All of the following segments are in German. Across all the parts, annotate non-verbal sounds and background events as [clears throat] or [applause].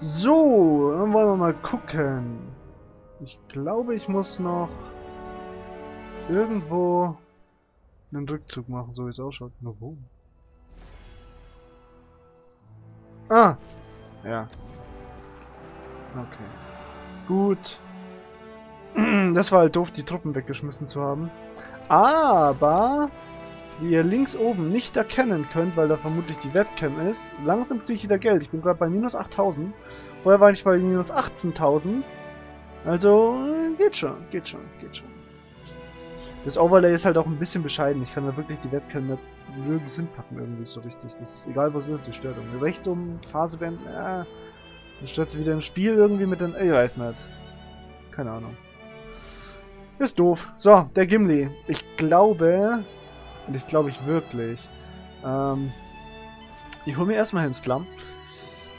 So, dann wollen wir mal gucken. Ich glaube, ich muss noch irgendwo einen Rückzug machen, so wie es ausschaut. Nur wo? Ah! Ja. Okay. Gut. [clears throat] Das war halt doof, die Truppen weggeschmissen zu haben. Aber, wie ihr links oben nicht erkennen könnt, weil da vermutlich die Webcam ist, langsam kriege ich wieder Geld. Ich bin gerade bei minus 8000. Vorher war ich bei minus 18.000. Also, geht schon, geht schon, geht schon. Das Overlay ist halt auch ein bisschen bescheiden. Ich kann da wirklich die Webcam nicht nirgends hinpacken irgendwie so richtig. Das ist egal was ist, die irgendwie. Rechts um Phase beenden, ja. Dann stört sie wieder im Spiel irgendwie mit den. Ich weiß nicht. Keine Ahnung. Ist doof. So, der Gimli. Ich glaube, und ich glaube ich wirklich, ähm, ich hole mir erstmal ins Klamm.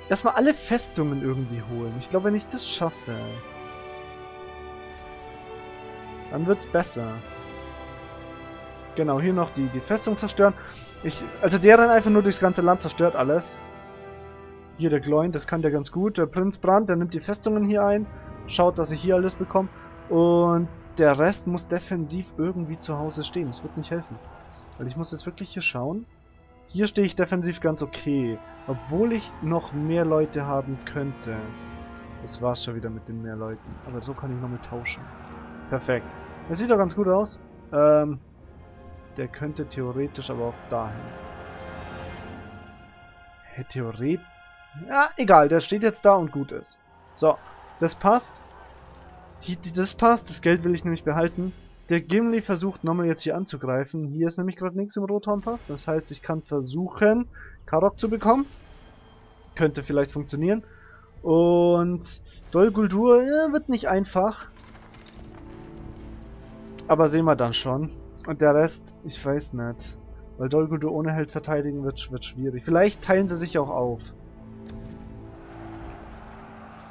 Erstmal alle Festungen irgendwie holen. Ich glaube, wenn ich das schaffe, dann wird's besser. Genau, hier noch die, die Festung zerstören. Ich, also der dann einfach nur durchs ganze Land zerstört alles. Hier der Gloin, das kann der ganz gut. Der Prinz Brand, der nimmt die Festungen hier ein. Schaut, dass ich hier alles bekomme. Und der Rest muss defensiv irgendwie zu Hause stehen. Das wird nicht helfen. Weil ich muss jetzt wirklich hier schauen. Hier stehe ich defensiv ganz okay. Obwohl ich noch mehr Leute haben könnte. Das war's schon wieder mit den mehr Leuten. Aber so kann ich noch mit tauschen. Perfekt. Das sieht doch ganz gut aus. Ähm, der könnte theoretisch aber auch dahin. Hä, theoretisch? Ja, egal. Der steht jetzt da und gut ist. So, das passt. Das passt, das Geld will ich nämlich behalten. Der Gimli versucht nochmal jetzt hier anzugreifen. Hier ist nämlich gerade nichts im Rothornpass. Das heißt, ich kann versuchen, Karok zu bekommen. Könnte vielleicht funktionieren. Und Dol Guldur ja, wird nicht einfach. Aber sehen wir dann schon. Und der Rest, ich weiß nicht. Weil Dol Guldur ohne Held verteidigen wird, wird schwierig. Vielleicht teilen sie sich auch auf.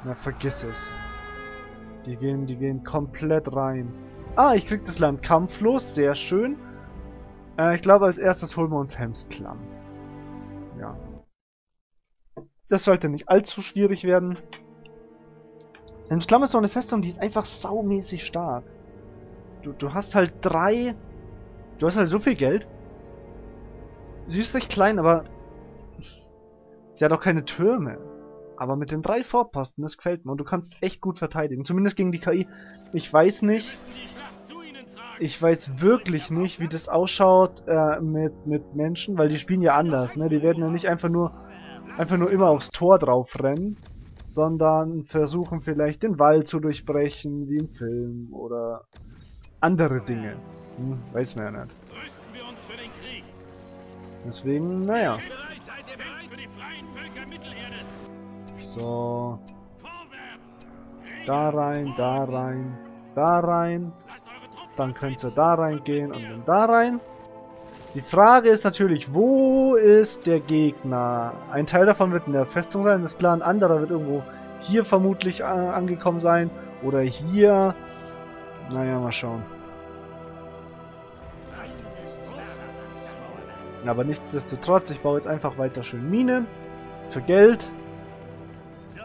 Na, vergiss es. Die gehen, die gehen komplett rein. Ah, ich krieg das Land kampflos, sehr schön. Äh, ich glaube, als erstes holen wir uns Hemsklamm. Ja. Das sollte nicht allzu schwierig werden. Hemsklamm ist so eine Festung, die ist einfach saumäßig stark. Du, du hast halt drei... Du hast halt so viel Geld. Sie ist recht klein, aber... Sie hat auch keine Türme. Aber mit den drei Vorposten, das gefällt mir. Und du kannst echt gut verteidigen. Zumindest gegen die KI. Ich weiß nicht... Ich weiß wirklich nicht, wie das ausschaut äh, mit, mit Menschen, weil die spielen ja anders, ne? Die werden ja nicht einfach nur einfach nur immer aufs Tor drauf rennen, sondern versuchen vielleicht den Wall zu durchbrechen, wie im Film, oder andere Dinge. Hm, weiß man ja nicht. Deswegen, naja. So. Da rein, da rein, da rein. Dann könnt ihr da reingehen und dann da rein. Die Frage ist natürlich, wo ist der Gegner? Ein Teil davon wird in der Festung sein, das ist klar. Ein anderer wird irgendwo hier vermutlich äh, angekommen sein. Oder hier. Naja, mal schauen. Aber nichtsdestotrotz, ich baue jetzt einfach weiter schön Minen. Für Geld.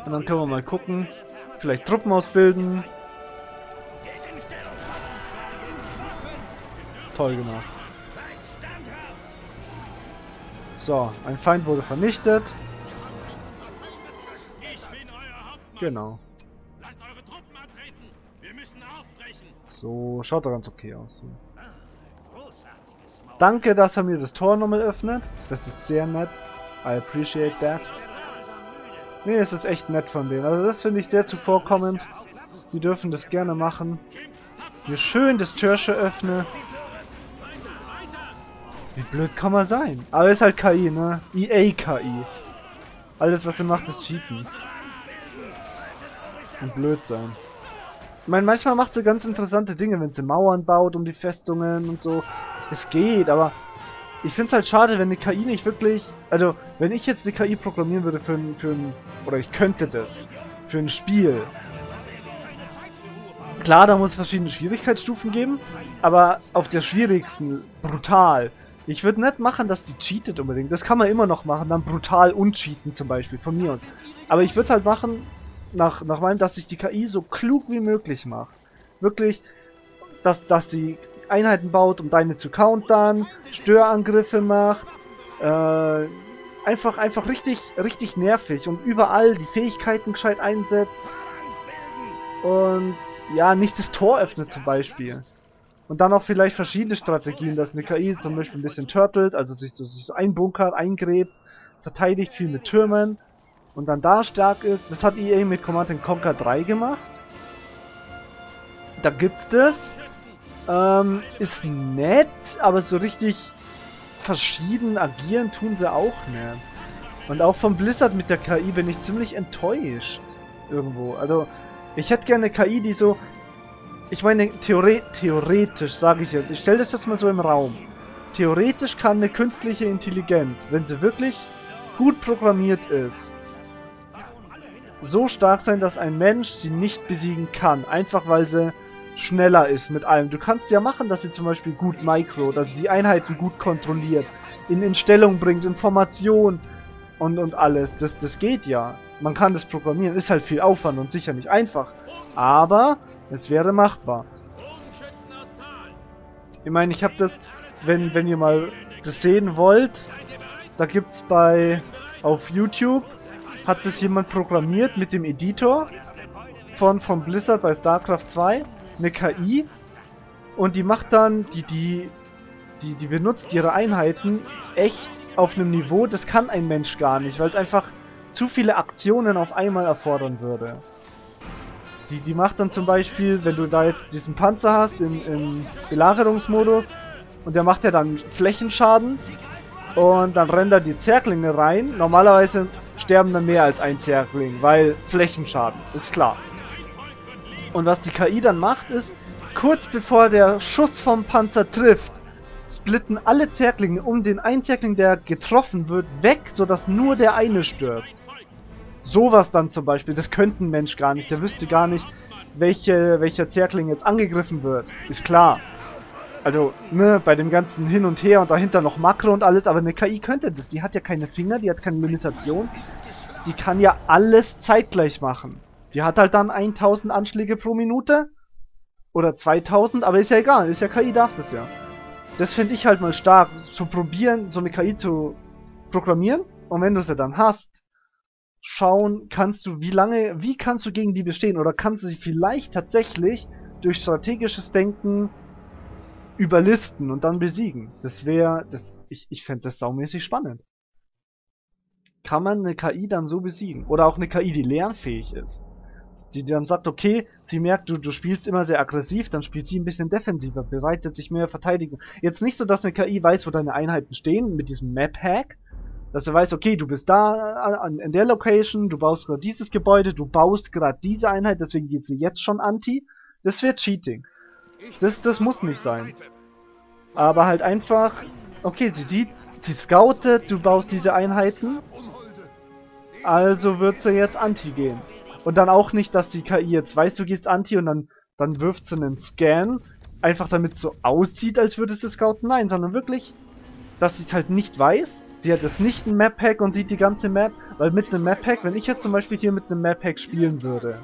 Und dann können wir mal gucken. Vielleicht Truppen ausbilden. Toll gemacht. So, ein Feind wurde vernichtet. Genau. So, schaut doch ganz okay aus. Danke, dass er mir das Tor nochmal öffnet. Das ist sehr nett. I appreciate that. Nee, es ist echt nett von denen. Also das finde ich sehr zuvorkommend. Die dürfen das gerne machen. Hier schön das Türsche öffne. Wie blöd kann man sein? Aber ist halt KI, ne? EA-KI. Alles, was sie macht, ist Cheaten. Und blöd sein. Ich meine, manchmal macht sie ganz interessante Dinge, wenn sie Mauern baut um die Festungen und so. Es geht, aber ich finde es halt schade, wenn eine KI nicht wirklich... Also, wenn ich jetzt eine KI programmieren würde für ein... Für ein oder ich könnte das. Für ein Spiel. Klar, da muss es verschiedene Schwierigkeitsstufen geben. Aber auf der schwierigsten, brutal, Ich würde nicht machen, dass die cheatet unbedingt. Das kann man immer noch machen, dann brutal uncheaten zum Beispiel, von mir aus. Aber ich würde halt machen, nach, nach meinem, dass sich die KI so klug wie möglich macht. Wirklich, dass, dass sie Einheiten baut, um deine zu countern, Störangriffe macht, äh, einfach, einfach richtig, richtig nervig und überall die Fähigkeiten gescheit einsetzt. Und ja, nicht das Tor öffnet zum Beispiel. Und dann auch vielleicht verschiedene Strategien, dass eine KI zum Beispiel ein bisschen turtelt, also sich so, sich so einbunkert, eingräbt, verteidigt viel mit Türmen und dann da stark ist. Das hat EA mit Command Conquer 3 gemacht. Da gibt's das. Ähm, ist nett, aber so richtig verschieden agieren tun sie auch nicht. Und auch vom Blizzard mit der KI bin ich ziemlich enttäuscht. Irgendwo. Also, ich hätte gerne eine KI, die so ich meine, theore theoretisch, sage ich jetzt, ich stelle das jetzt mal so im Raum. Theoretisch kann eine künstliche Intelligenz, wenn sie wirklich gut programmiert ist, so stark sein, dass ein Mensch sie nicht besiegen kann. Einfach weil sie schneller ist mit allem. Du kannst ja machen, dass sie zum Beispiel gut micro, also die Einheiten gut kontrolliert, in, in Stellung bringt, Information und, und alles. Das, das geht ja. Man kann das programmieren. Ist halt viel Aufwand und sicher nicht einfach. Aber es wäre machbar. Ich meine, ich habe das, wenn, wenn ihr mal das sehen wollt, da gibt's bei, auf YouTube, hat das jemand programmiert mit dem Editor von, von Blizzard bei StarCraft 2, eine KI, und die macht dann, die, die, die, die benutzt ihre Einheiten echt auf einem Niveau, das kann ein Mensch gar nicht, weil es einfach zu viele Aktionen auf einmal erfordern würde. Die, die macht dann zum Beispiel, wenn du da jetzt diesen Panzer hast im, im Belagerungsmodus und der macht ja dann Flächenschaden und dann rennen da die Zerklinge rein. Normalerweise sterben dann mehr als ein Zerkling, weil Flächenschaden, ist klar. Und was die KI dann macht, ist, kurz bevor der Schuss vom Panzer trifft, splitten alle Zerklinge um den einen Zerkling, der getroffen wird, weg, sodass nur der eine stirbt. Sowas dann zum Beispiel, das könnte ein Mensch gar nicht. Der wüsste gar nicht, welche, welcher Zerkling jetzt angegriffen wird. Ist klar. Also, ne, bei dem ganzen Hin und Her und dahinter noch Makro und alles, aber eine KI könnte das. Die hat ja keine Finger, die hat keine Limitation. Die kann ja alles zeitgleich machen. Die hat halt dann 1000 Anschläge pro Minute. Oder 2000, aber ist ja egal. Ist ja KI, darf das ja. Das finde ich halt mal stark, zu probieren, so eine KI zu programmieren. Und wenn du sie dann hast, schauen, kannst du, wie lange, wie kannst du gegen die bestehen? Oder kannst du sie vielleicht tatsächlich durch strategisches Denken überlisten und dann besiegen? Das wäre, das, ich, ich fände das saumäßig spannend. Kann man eine KI dann so besiegen? Oder auch eine KI, die lernfähig ist? Die dann sagt, okay, sie merkt, du, du spielst immer sehr aggressiv, dann spielt sie ein bisschen defensiver, bereitet sich mehr verteidigen. Jetzt nicht so, dass eine KI weiß, wo deine Einheiten stehen, mit diesem Map-Hack, dass er weiß, okay, du bist da an, in der Location, du baust gerade dieses Gebäude, du baust gerade diese Einheit, deswegen geht sie jetzt schon anti. Das wird Cheating. Das, das muss nicht sein. Aber halt einfach, okay, sie sieht, sie scoutet, du baust diese Einheiten. Also wird sie jetzt anti gehen. Und dann auch nicht, dass die KI jetzt weiß, du gehst anti und dann, dann wirft sie einen Scan. Einfach damit es so aussieht, als würde sie scouten. Nein, sondern wirklich, dass sie es halt nicht weiß Sie hat jetzt nicht ein Map-Pack und sieht die ganze Map, weil mit einem Map-Pack, wenn ich jetzt zum Beispiel hier mit einem Map-Pack spielen würde,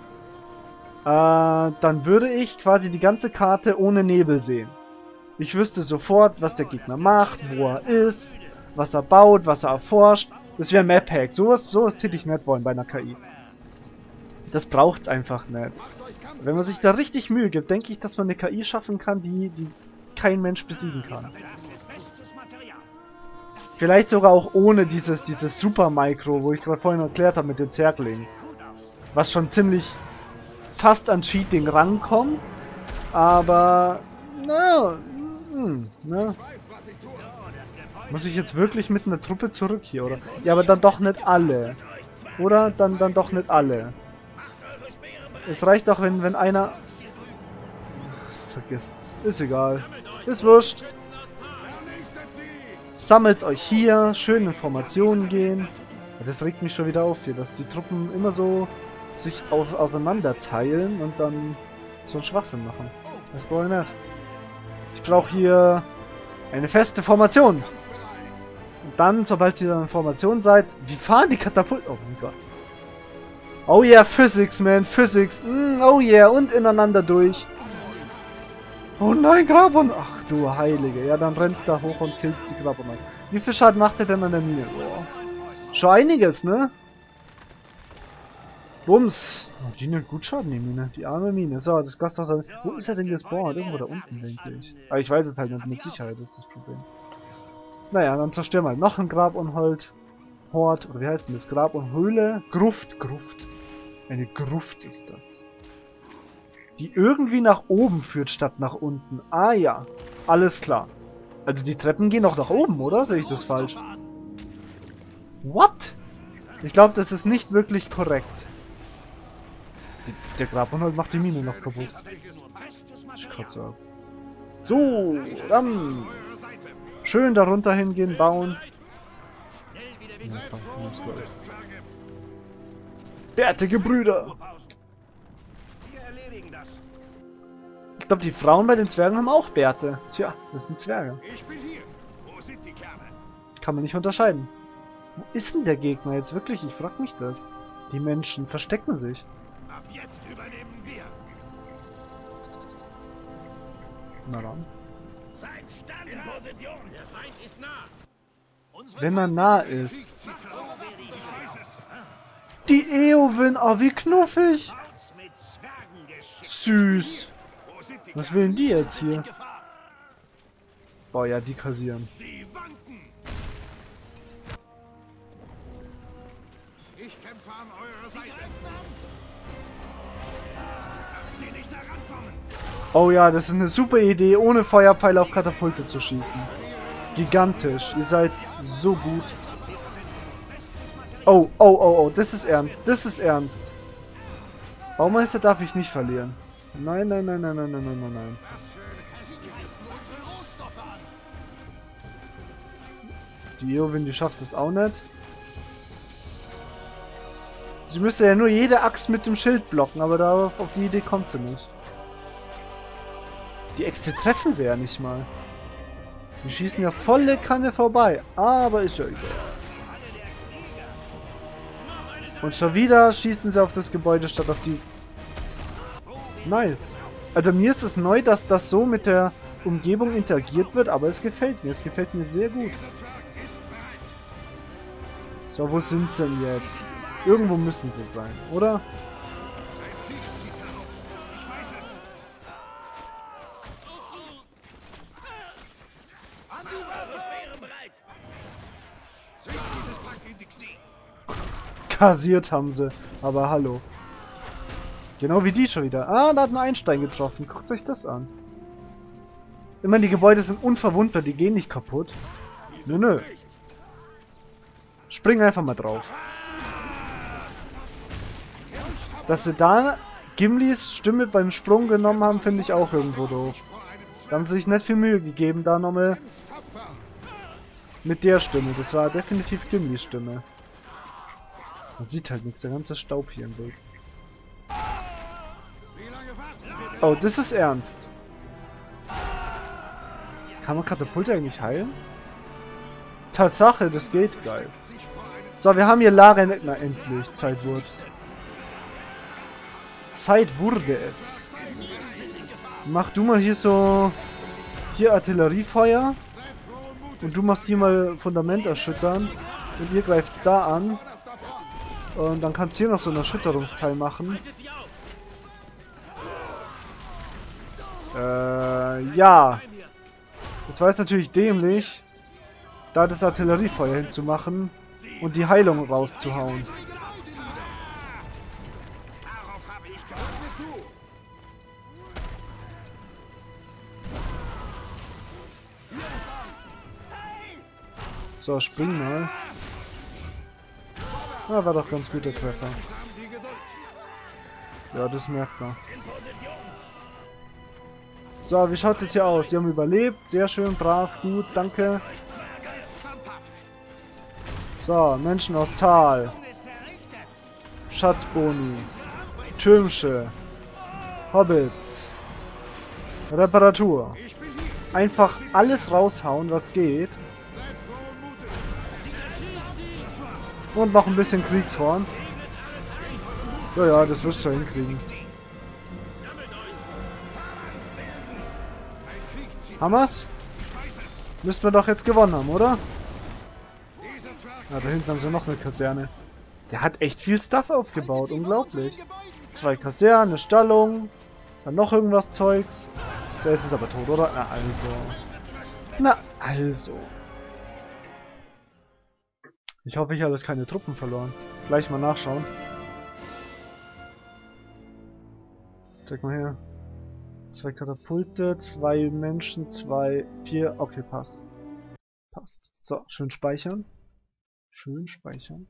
äh, dann würde ich quasi die ganze Karte ohne Nebel sehen. Ich wüsste sofort, was der Gegner macht, wo er ist, was er baut, was er erforscht. Das wäre Map-Hack. Sowas, sowas hätte ich nicht wollen bei einer KI. Das braucht's einfach nicht. Wenn man sich da richtig Mühe gibt, denke ich, dass man eine KI schaffen kann, die, die kein Mensch besiegen kann. Vielleicht sogar auch ohne dieses, dieses Super-Micro, wo ich gerade vorhin erklärt habe mit den Zerglingen. Was schon ziemlich fast an Cheating rankommt. Aber, naja, hm, ne? Muss ich jetzt wirklich mit einer Truppe zurück hier, oder? Ja, aber dann doch nicht alle. Oder? Dann, dann doch nicht alle. Es reicht auch, wenn, wenn einer... Vergisst's. Ist egal. Ist wurscht. Sammelt euch hier, schön in Formationen gehen. Das regt mich schon wieder auf hier, dass die Truppen immer so sich aus auseinander teilen und dann so einen Schwachsinn machen. Das brauche ich nicht. Ich brauche hier eine feste Formation. Und dann, sobald ihr in Formation seid, wie fahren die Katapulte? Oh mein Gott. Oh yeah, Physics, man, Physics. Mm, oh yeah, und ineinander durch. Oh nein, Grabon. Ach du Heilige. Ja, dann rennst da hoch und killst die Grabon. Wie viel Schaden macht er denn an der Mine? Boah. Schon einiges, ne? Bums. Oh, die nimmt gut Schaden, die Mine. Die arme Mine. So, das Gasthaus... Wo ist er denn gespawnt? Irgendwo da unten, denke ich. Aber ich weiß es halt nicht mit Sicherheit, ist das Problem. Naja, dann zerstören wir halt noch ein Grab und Holt. Hort, oder wie heißt denn das? Grab und Höhle? Gruft, Gruft. Eine Gruft ist das. Die irgendwie nach oben führt, statt nach unten. Ah ja, alles klar. Also die Treppen gehen auch nach oben, oder? Sehe ich das falsch? What? Ich glaube, das ist nicht wirklich korrekt. Die, der Grabunhold macht die Mine noch kaputt. Ich kotze ab. So, dann schön darunter hingehen, bauen. Bärtige Brüder! Ich glaube, die Frauen bei den Zwergen haben auch Bärte. Tja, das sind Zwerge. Kann man nicht unterscheiden. Wo ist denn der Gegner jetzt wirklich? Ich frag mich das. Die Menschen verstecken sich. Ab jetzt übernehmen wir. Na dann. Wenn er nah ist. Die Eowyn, oh wie knuffig. Süß. Was will denn die jetzt hier? Boah, ja, die kassieren. Ich kämpfe an eurer Seite. Oh ja, das ist eine super Idee, ohne Feuerpfeile auf Katapulte zu schießen. Gigantisch. Ihr seid so gut. Oh, oh, oh, oh, das ist ernst. Das ist ernst. Baumeister darf ich nicht verlieren. Nein, nein, nein, nein, nein, nein, nein, nein, nein. Die Eowyn, die schafft es auch nicht. Sie müsste ja nur jede Axt mit dem Schild blocken, aber darauf, auf die Idee kommt sie nicht. Die Äxte treffen sie ja nicht mal. Die schießen ja volle Kanne vorbei. Aber ist ja egal. Und schon wieder schießen sie auf das Gebäude statt auf die... Nice. Also mir ist es neu, dass das so mit der Umgebung interagiert wird, aber es gefällt mir. Es gefällt mir sehr gut. So, wo sind sie denn jetzt? Irgendwo müssen sie sein, oder? Kassiert haben sie. Aber hallo. Genau wie die schon wieder. Ah, da hat ein Einstein getroffen. Guckt euch das an. Immer die Gebäude sind unverwundbar, die gehen nicht kaputt. Nö, nö. Spring einfach mal drauf. Dass sie da Gimlis Stimme beim Sprung genommen haben, finde ich auch irgendwo doof. Da haben sie sich nicht viel Mühe gegeben, da nochmal mit der Stimme. Das war definitiv Gimlis Stimme. Man sieht halt nichts, der ganze Staub hier im Bild. Oh, das ist ernst. Kann man Katapulte eigentlich heilen? Tatsache, das geht geil. So, wir haben hier Laren... Na, endlich. Zeit wurde. Zeit wurde es. Mach du mal hier so... Hier Artilleriefeuer. Und du machst hier mal Fundament erschüttern. Und ihr greift's da an. Und dann kannst du hier noch so ein Erschütterungsteil machen. Äh, ja. Das war jetzt natürlich dämlich, da das Artilleriefeuer hinzumachen und die Heilung rauszuhauen. So, spring mal. Ja, war doch ganz guter Treffer. Ja, das merkt man. So, wie schaut es hier aus? Die haben überlebt. Sehr schön, brav, gut, danke. So, Menschen aus Tal. Schatzboni. Türmsche. Hobbits. Reparatur. Einfach alles raushauen, was geht. Und noch ein bisschen Kriegshorn. Ja, ja, das wirst du schon hinkriegen. Hammers? Müssten wir doch jetzt gewonnen haben, oder? Ja, da hinten haben sie noch eine Kaserne. Der hat echt viel Stuff aufgebaut, unglaublich. Zwei Kasernen, eine Stallung, dann noch irgendwas Zeugs. Der ist es aber tot, oder? Na also. Na also. Ich hoffe, ich habe jetzt keine Truppen verloren. Gleich mal nachschauen. Zeig mal her. Zwei Katapulte, zwei Menschen, zwei, vier. Okay, passt. Passt. So, schön speichern. Schön speichern.